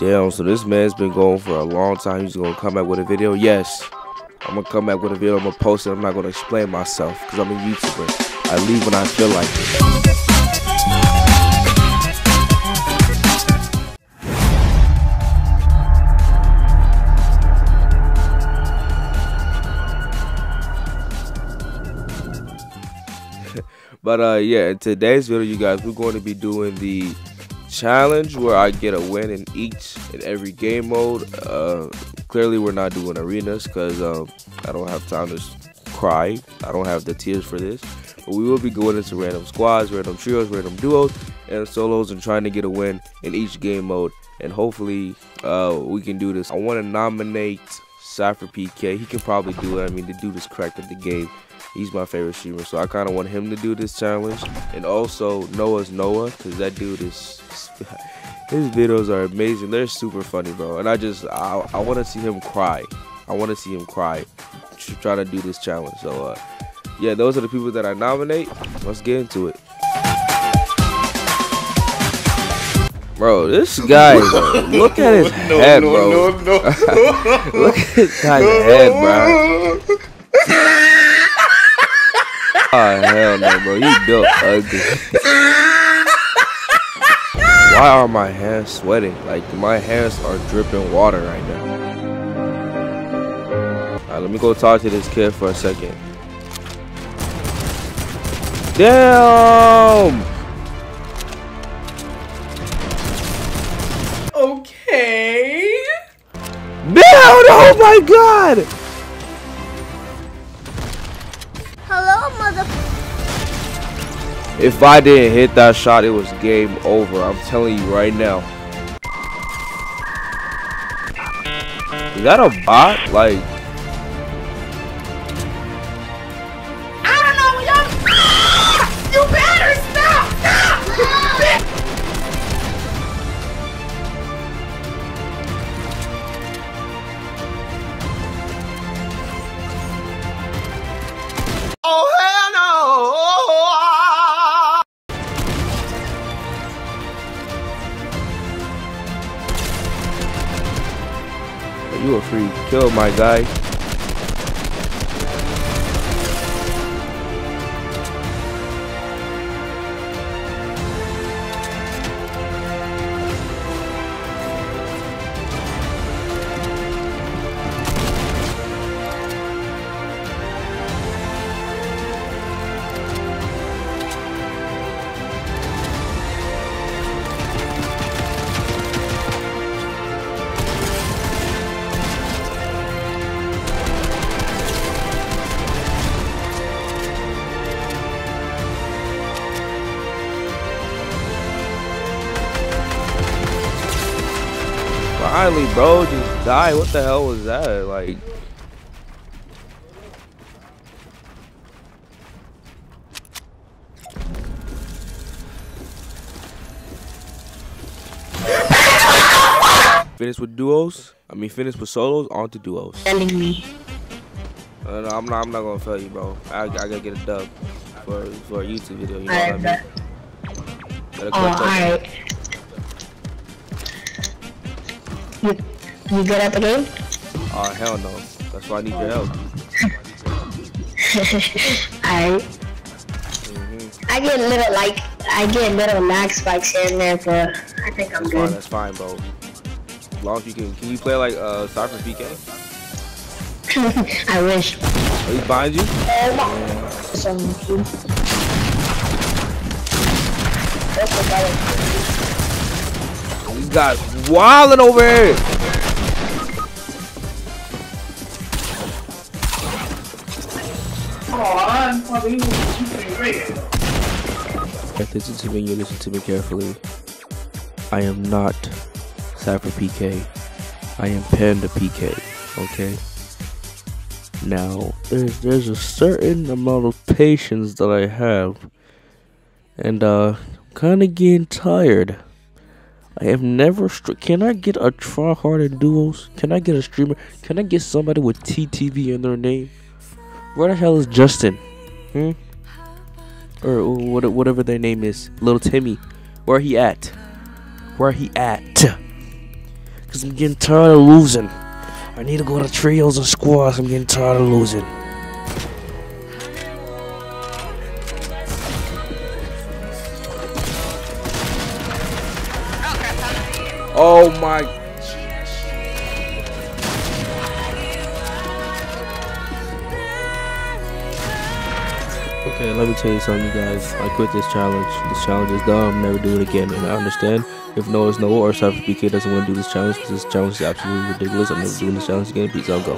Damn, so this man's been going for a long time. He's gonna come back with a video. Yes, I'm gonna come back with a video. I'm gonna post it. I'm not gonna explain myself because I'm a YouTuber. I leave when I feel like it. But uh yeah, in today's video, you guys, we're going to be doing the challenge where I get a win in each and every game mode. Uh clearly we're not doing arenas because um I don't have time to cry. I don't have the tears for this. But we will be going into random squads, random trios, random duos, and solos and trying to get a win in each game mode. And hopefully uh we can do this. I want to nominate SypherPK. He can probably do it. I mean the dude is cracked at the game. He's my favorite streamer, so I kind of want him to do this challenge. And also NoahsNoah, because that dude is his videos are amazing. They're super funny, bro. And I just I, I want to see him cry. I want to see him cry trying to do this challenge. So uh, yeah, those are the people that I nominate. Let's get into it. Bro, this guy, bro, look at his head, bro. look at this guy's head, bro. Oh hell no, bro. You built ugly. Why are my hands sweating? Like my hands are dripping water right now. Alright, let me go talk to this kid for a second. Damn! Oh, Damn! Oh my god! Hello, mother. If I didn't hit that shot, it was game over. I'm telling you right now. Is that a bot? Like, you a free kill, my guy. Finally, bro, just die. What the hell was that? Like, finish with duos. I mean, finish with solos. On to duos. Telling me. No, no, I'm not. I'm not gonna fail you, bro. I, I gotta get a dub for for a YouTube video. You know what I mean? Oh, alright. You, you good at the game? Oh hell no. That's why I need your help. alright. hmm I get a little, like, I get a little lag spikes here and there, but I think I'm That's fine. good. That's fine, bro. As long as you can. Can you play like uh SypherPK? I wish. Oh, he's behind you. Some That's the better. These guys wilding over here. If listen to me, you listen to me carefully. I am not SypherPK. I am Panda PK. Okay. Now, there's there's a certain amount of patience that I have, and uh, I'm kind of getting tired. I have never. Can I get a try hard in duos? Can I get a streamer? Can I get somebody with TTV in their name? Where the hell is Justin? Hmm. Or, or whatever their name is, little Timmy. Where he at? Where he at? Because I'm getting tired of losing. I need to go to trios and squads. I'm getting tired of losing. Oh my. Okay, let me tell you something, you guys. I quit this challenge. This challenge is dumb. Never do it again. And I understand if NoahsNoah or SypherPK doesn't want to do this challenge because this challenge is absolutely ridiculous. I'm never doing this challenge again. Peace out, go.